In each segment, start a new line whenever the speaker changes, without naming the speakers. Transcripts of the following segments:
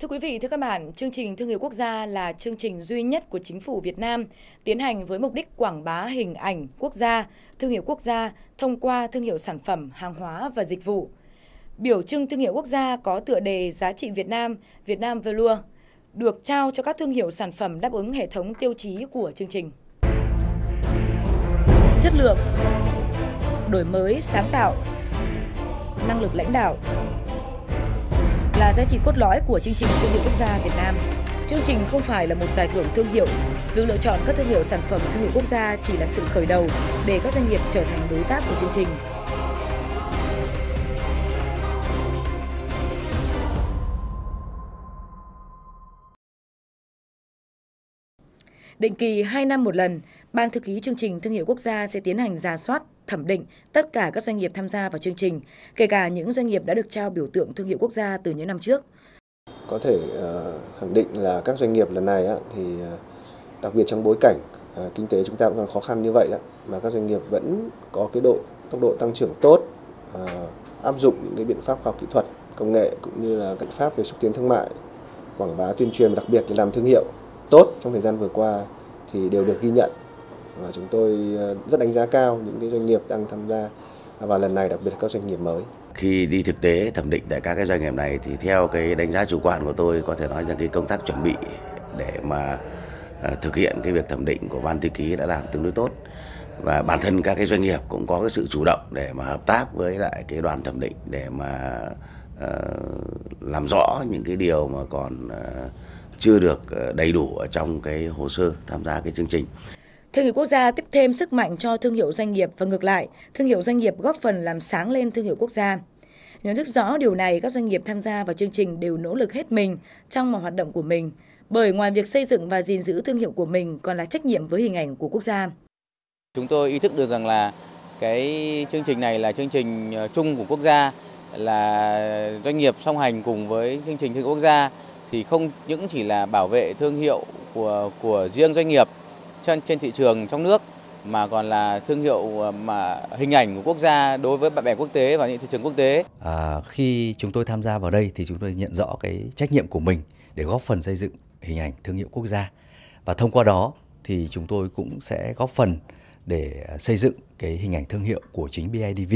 Thưa quý vị, thưa các bạn, chương trình Thương hiệu quốc gia là chương trình duy nhất của chính phủ Việt Nam tiến hành với mục đích quảng bá hình ảnh quốc gia, thương hiệu quốc gia thông qua thương hiệu sản phẩm, hàng hóa và dịch vụ. Biểu trưng thương hiệu quốc gia có tựa đề Giá trị Việt Nam, Việt Nam Value, được trao cho các thương hiệu sản phẩm đáp ứng hệ thống tiêu chí của chương trình. Chất lượng, đổi mới, sáng tạo, năng lực lãnh đạo, là giá trị cốt lõi của chương trình thương hiệu quốc gia Việt Nam. Chương trình không phải là một giải thưởng thương hiệu. Việc lựa chọn các thương hiệu sản phẩm thương hiệu quốc gia chỉ là sự khởi đầu để các doanh nghiệp trở thành đối tác của chương trình. Định kỳ 2 năm một lần, Ban thư ký chương trình thương hiệu quốc gia sẽ tiến hành ra soát, thẩm định tất cả các doanh nghiệp tham gia vào chương trình, kể cả những doanh nghiệp đã được trao biểu tượng thương hiệu quốc gia từ những năm trước.
Có thể ờ, khẳng định là các doanh nghiệp lần này thì ờ, đặc biệt trong bối cảnh ờ, kinh tế chúng ta cũng còn khó khăn như vậy đó, mà các doanh nghiệp vẫn có cái độ tốc độ tăng trưởng tốt, áp dụng những cái biện pháp khoa học kỹ thuật, công nghệ cũng như là biện pháp về xúc tiến thương mại, quảng bá tuyên truyền đặc biệt là làm thương hiệu tốt trong thời gian vừa qua thì đều được ghi nhận và chúng tôi ờ, rất đánh giá cao những cái doanh nghiệp đang tham gia và lần này đặc biệt là các doanh nghiệp mới
khi đi thực tế thẩm định tại các cái doanh nghiệp này thì theo cái đánh giá chủ quan của tôi có thể nói rằng cái công tác chuẩn bị để mà ờ, thực hiện cái việc thẩm định của ban thư ký đã làm tương đối tốt và bản thân các cái doanh nghiệp cũng có cái sự chủ động để mà hợp tác với lại cái đoàn thẩm định để mà uh, làm rõ những cái điều mà còn uh, chưa được đầy đủ ở trong cái hồ sơ tham gia cái chương trình.
Thương hiệu quốc gia tiếp thêm sức mạnh cho thương hiệu doanh nghiệp và ngược lại, thương hiệu doanh nghiệp góp phần làm sáng lên thương hiệu quốc gia. Nhận thức rõ điều này, các doanh nghiệp tham gia vào chương trình đều nỗ lực hết mình trong mọi hoạt động của mình, bởi ngoài việc xây dựng và gìn giữ thương hiệu của mình còn là trách nhiệm với hình ảnh của quốc gia.
Chúng tôi ý thức được rằng là cái chương trình này là chương trình ờ, chung của quốc gia, là doanh nghiệp song hành cùng với chương trình thương hiệu quốc gia thì không những chỉ là bảo vệ thương hiệu của của riêng doanh nghiệp trên trên thị trường trong nước mà còn là thương hiệu ờ, mà hình ảnh của quốc gia đối với bạn bè quốc tế và những thị trường quốc tế.
À, khi chúng tôi tham gia vào đây thì chúng tôi nhận rõ cái trách nhiệm của mình để góp phần xây dựng hình ảnh thương hiệu quốc gia và thông qua đó thì chúng tôi cũng sẽ góp phần để ờ, xây dựng cái hình ảnh thương hiệu của chính BIDV.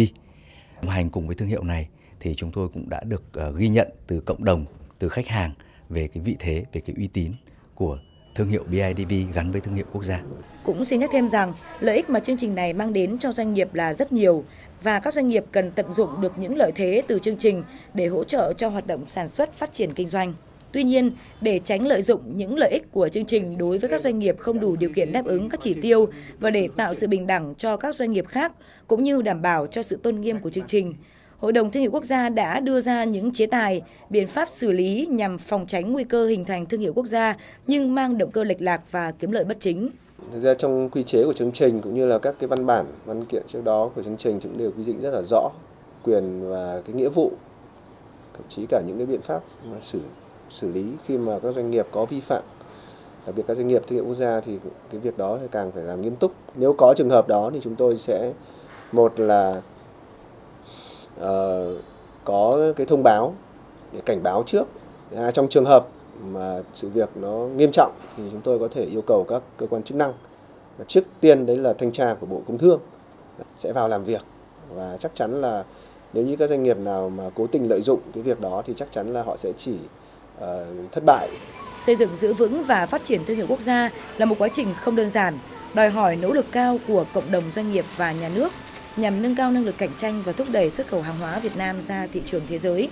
Đồng hành cùng với thương hiệu này thì chúng tôi cũng đã được ờ, ghi nhận từ cộng đồng, từ khách hàng về cái vị thế, về cái uy tín của thương hiệu BIDV gắn với thương hiệu quốc gia.
Cũng xin nhắc thêm rằng lợi ích mà chương trình này mang đến cho doanh nghiệp là rất nhiều và các doanh nghiệp cần tận dụng được những lợi thế từ chương trình để hỗ trợ cho hoạt động sản xuất phát triển kinh doanh. Tuy nhiên, để tránh lợi dụng những lợi ích của chương trình đối với các doanh nghiệp không đủ điều kiện đáp ứng các chỉ tiêu và để tạo sự bình đẳng cho các doanh nghiệp khác cũng như đảm bảo cho sự tôn nghiêm của chương trình, Hội đồng Thương hiệu Quốc gia đã đưa ra những chế tài, biện pháp xử lý nhằm phòng tránh nguy cơ hình thành thương hiệu quốc gia nhưng mang động cơ lệch lạc và kiếm lợi bất chính.
Thực ra trong quy chế của chương trình cũng như là các cái văn bản, văn kiện trước đó của chương trình cũng đều quy định rất là rõ quyền và cái nghĩa vụ, thậm chí cả những cái biện pháp mà xử xử lý khi mà các doanh nghiệp có vi phạm đặc biệt các doanh nghiệp thương hiệu quốc gia thì cái việc đó thì càng phải làm nghiêm túc nếu có trường hợp đó thì chúng tôi sẽ một là uh, có cái thông báo để cảnh báo trước. À, trong trường hợp mà sự việc nó nghiêm trọng thì chúng tôi có thể yêu cầu các cơ quan chức năng. Và trước tiên đấy là thanh tra của bộ công thương sẽ vào làm việc. Và chắc chắn là nếu như các doanh nghiệp nào mà cố tình lợi dụng cái việc đó thì chắc chắn là họ sẽ chỉ uh, thất bại.
Xây dựng giữ vững và phát triển thương hiệu quốc gia là một quá trình không đơn giản đòi hỏi nỗ lực cao của cộng đồng doanh nghiệp và nhà nước nhằm nâng cao năng lực cạnh tranh và thúc đẩy xuất khẩu hàng hóa Việt Nam ra thị trường thế giới.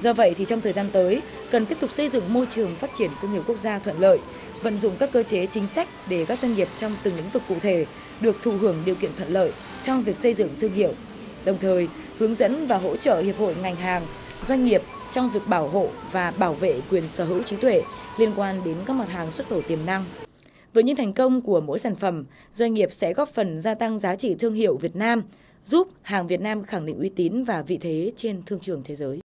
Do vậy thì trong thời gian tới, cần tiếp tục xây dựng môi trường phát triển thương hiệu quốc gia thuận lợi, vận dụng các cơ chế chính sách để các doanh nghiệp trong từng lĩnh vực cụ thể được thụ hưởng điều kiện thuận lợi trong việc xây dựng thương hiệu. Đồng thời, hướng dẫn và hỗ trợ hiệp hội ngành hàng, doanh nghiệp trong việc bảo hộ và bảo vệ quyền sở hữu trí tuệ liên quan đến các mặt hàng xuất khẩu tiềm năng. Với những thành công của mỗi sản phẩm, doanh nghiệp sẽ góp phần gia tăng giá trị thương hiệu Việt Nam, giúp hàng Việt Nam khẳng định uy tín và vị thế trên thương trường thế giới.